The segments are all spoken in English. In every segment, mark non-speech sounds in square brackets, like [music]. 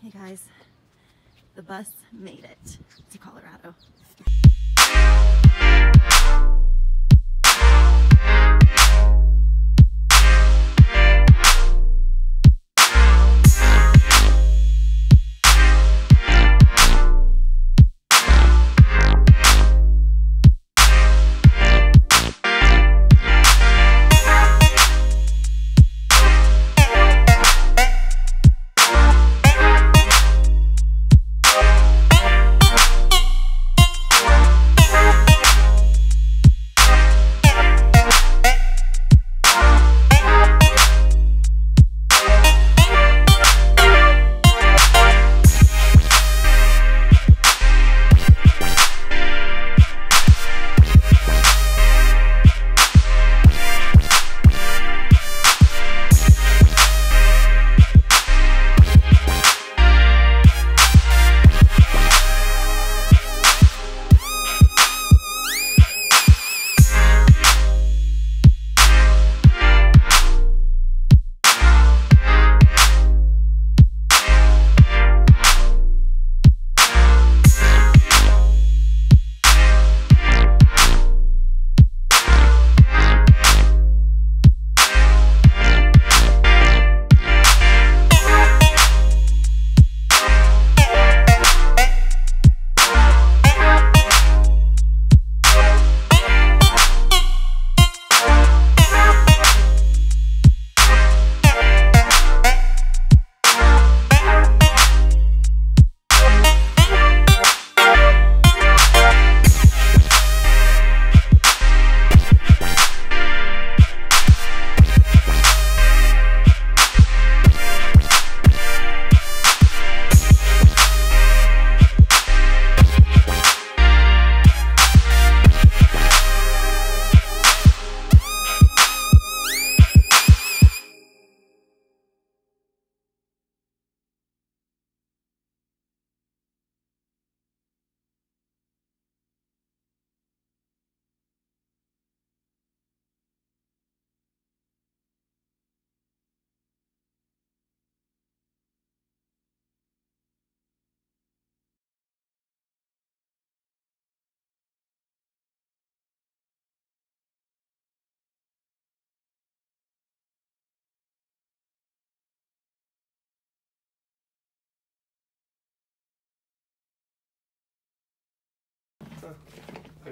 Hey guys, the bus made it to Colorado.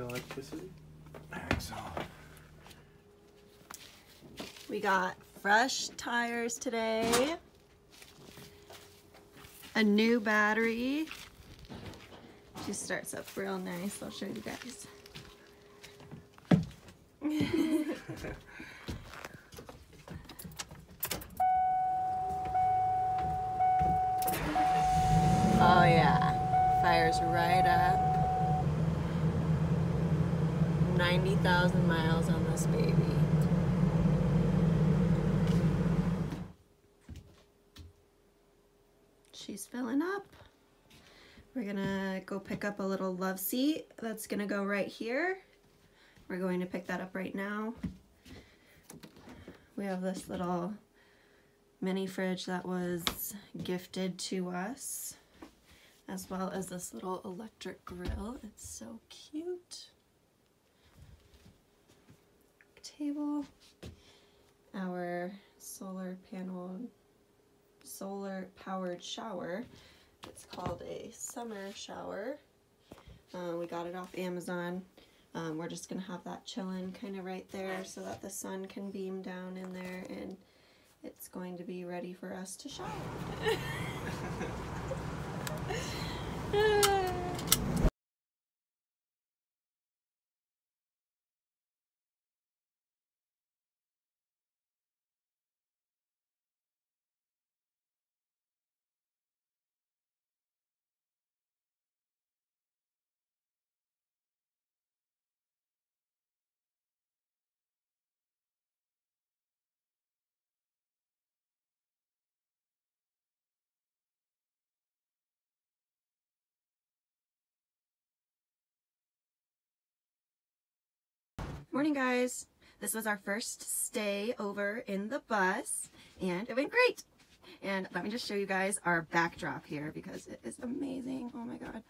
Electricity? We got fresh tires today, a new battery. She starts up real nice. I'll show you guys. [laughs] oh yeah, fires right up. 90,000 miles on this baby. She's filling up. We're gonna go pick up a little love seat that's gonna go right here. We're going to pick that up right now. We have this little mini fridge that was gifted to us as well as this little electric grill. It's so cute. Table, our solar panel, solar powered shower. It's called a summer shower. Uh, we got it off Amazon. Um, we're just gonna have that chilling kind of right there so that the sun can beam down in there and it's going to be ready for us to shower. [laughs] [laughs] Morning guys. This was our first stay over in the bus and it went great. And let me just show you guys our backdrop here because it is amazing. Oh my god.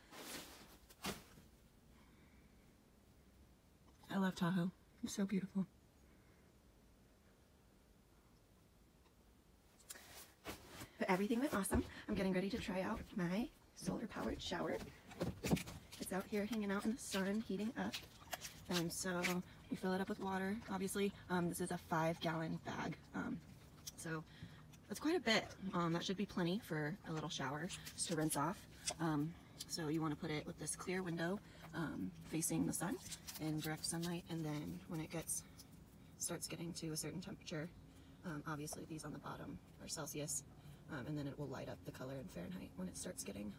I love Tahoe. It's so beautiful. But everything went awesome. I'm getting ready to try out my solar powered shower. It's out here hanging out in the sun, heating up. And so we fill it up with water. Obviously, um, this is a five gallon bag. Um, so that's quite a bit. Um, that should be plenty for a little shower just to rinse off. Um, so you want to put it with this clear window um, facing the sun in direct sunlight. And then when it gets starts getting to a certain temperature, um, obviously these on the bottom are Celsius, and then it will light up the color in Fahrenheit when it starts getting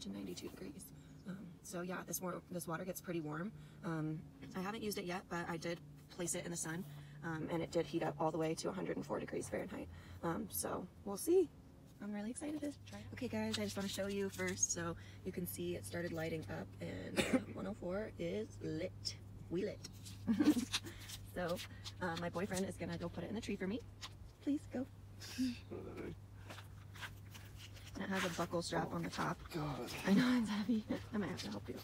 to 92 degrees. Um, so yeah, this, this water gets pretty warm. Um, I haven't used it yet, but I did place it in the sun um, and it did heat up all the way to 104 degrees Fahrenheit. Um, so we'll see. I'm really excited to try it. Okay guys, I just want to show you first so you can see it started lighting up and uh, [coughs] 104 is lit. We lit. [laughs] so uh, my boyfriend is gonna go put it in the tree for me. Please go. It has a buckle strap on the top. God. I know it's heavy. I might have to help you.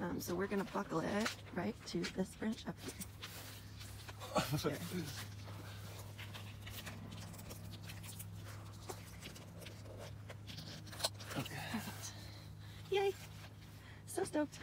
Um, so we're gonna buckle it right to this branch up here. Here. [laughs] Okay. Perfect. Yay! So stoked.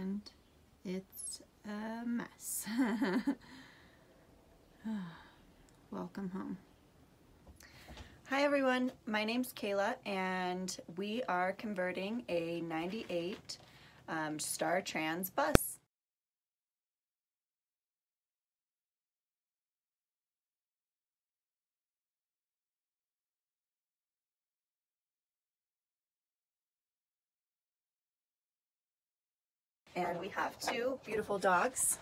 And it's a mess. [laughs] Welcome home. Hi everyone, my name's Kayla and we are converting a 98 um, Star Trans bus. And we have two beautiful dogs.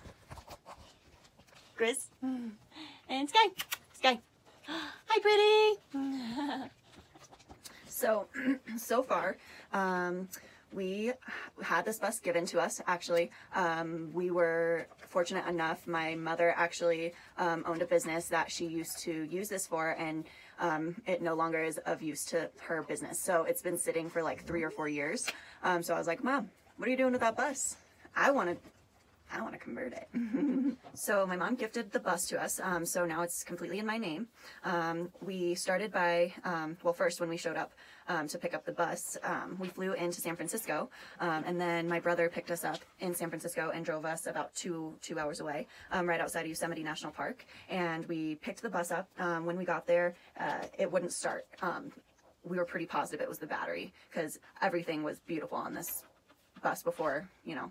Griz and Skye. Skye. Hi, pretty. [laughs] so, [clears throat] so far, um, we had this bus given to us actually um, we were fortunate enough my mother actually um, owned a business that she used to use this for and um, it no longer is of use to her business so it's been sitting for like three or four years um, so i was like mom what are you doing with that bus i want to I want to convert it. [laughs] so my mom gifted the bus to us. Um, so now it's completely in my name. Um, we started by, um, well, first when we showed up um, to pick up the bus, um, we flew into San Francisco, um, and then my brother picked us up in San Francisco and drove us about two two hours away, right outside of Yosemite National Park. And we picked the bus up. when we got there, uh, it wouldn't start. we were pretty positive it was the battery because everything was beautiful on this bus before, you know,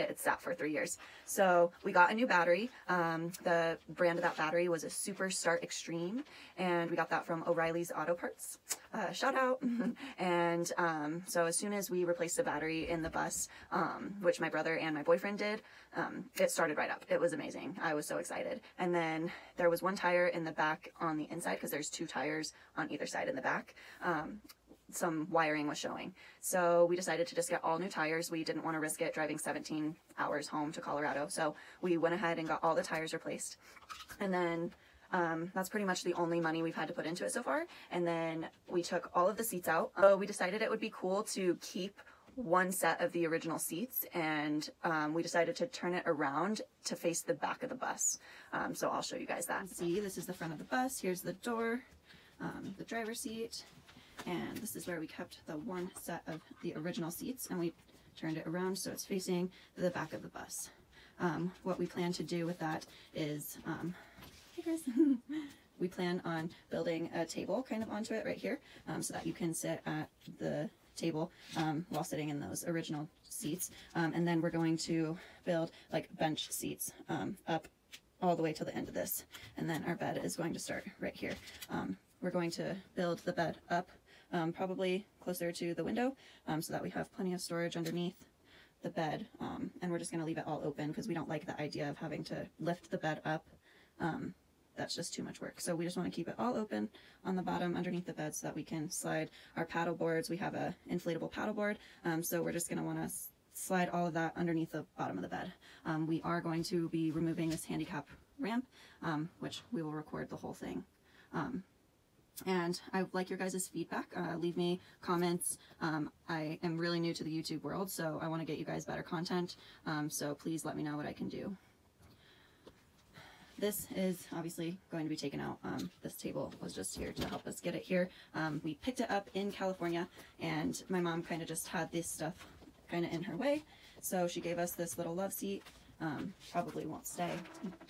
it sat for three years. So we got a new battery. Um, the brand of that battery was a Super Start Extreme, and we got that from O'Reilly's Auto Parts. Uh, shout out. [laughs] and um, so as soon as we replaced the battery in the bus, um, which my brother and my boyfriend did, um, it started right up. It was amazing. I was so excited. And then there was one tire in the back on the inside because there's two tires on either side in the back. Some wiring was showing. So we decided to just get all new tires. We didn't want to risk it driving 17 hours home to Colorado. So we went ahead and got all the tires replaced. And then um, that's pretty much the only money we've had to put into it so far. And then we took all of the seats out. So we decided it would be cool to keep one set of the original seats and um, we decided to turn it around to face the back of the bus. Um, so I'll show you guys that. See, this is the front of the bus. Here's the door, um, the driver's seat, and this is where we kept the one set of the original seats and we turned it around so it's facing the back of the bus. Um, what we plan to do with that is, um, [laughs] hey Chris, [laughs] we plan on building a table kind of onto it right here um, so that you can sit at the table um, while sitting in those original seats. Um, and then we're going to build like bench seats um, up all the way to the end of this. And then our bed is going to start right here. We're going to build the bed up um, probably closer to the window um, so that we have plenty of storage underneath the bed. Um, and we're just going to leave it all open because we don't like the idea of having to lift the bed up. Um, that's just too much work. So we just want to keep it all open on the bottom underneath the bed so that we can slide our paddle boards. We have a inflatable paddle board. Um, so we're just going to want to slide all of that underneath the bottom of the bed. Um, we are going to be removing this handicap ramp, um, which we will record the whole thing. Um, and I like your guys' feedback. Uh, leave me comments. Um, I am really new to the YouTube world, so I want to get you guys better content. Um, so please let me know what I can do. This is obviously going to be taken out. Um, this table was just here to help us get it here. Um, we picked it up in California, and my mom kind of just had this stuff kind of in her way. So she gave us this little love seat. Um, probably won't stay.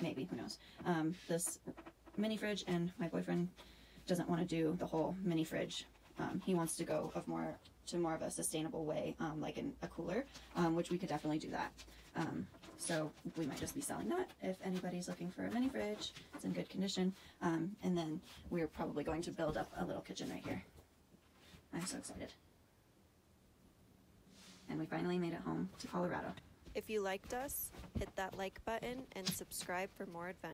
Maybe, who knows. Um, this mini fridge, and my boyfriend doesn't want to do the whole mini fridge. Um, he wants to go of more to more of a sustainable way, um, like in a cooler, um, which we could definitely do that. Um, so we might just be selling that if anybody's looking for a mini fridge. It's in good condition. Um, and then we're probably going to build up a little kitchen right here. I'm so excited. And we finally made it home to Colorado. If you liked us, hit that like button and subscribe for more adventures.